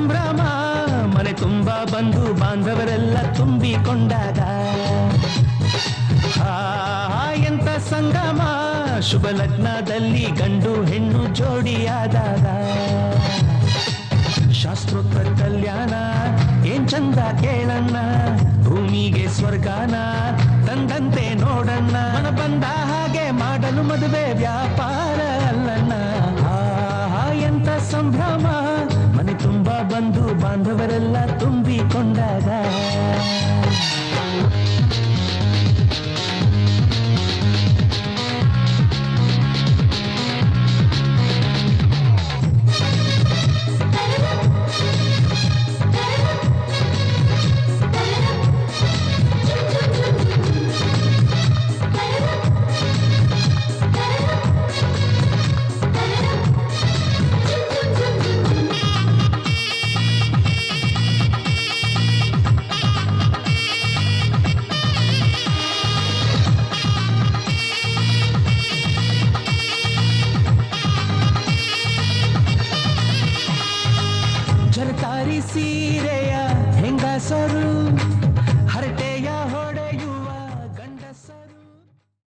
ಸಂಭ್ರಮ, ಮನೆ ತುಂಬಾ ಬಂಧು ಬಾಂಧವರೆಲ್ಲ ತುಂಬಿಕೊಂಡಾಗ. ಎಂತ ಸಂಗಮ, ಶುಭ ಲಗ್ನದಲ್ಲಿ ಗಂಡು ಹೆಣ್ಣು ಜೋಡಿಯಾದಾಗ. ಶಾಸ್ತ್ರೋಕ್ತ ಕಲ್ಯಾಣ, ಏನ್ ಚಂದ ಕೇಳಣ್ಣ, ಭೂಮಿಗೆ ಸ್ವರ್ಗಾನ, ತಂದಂತೆ ನೋಡಣ್ಣ. ಬಂದ ಜರತಾರಿ ಸೀರೆಯ ಹೆಂಗಸರು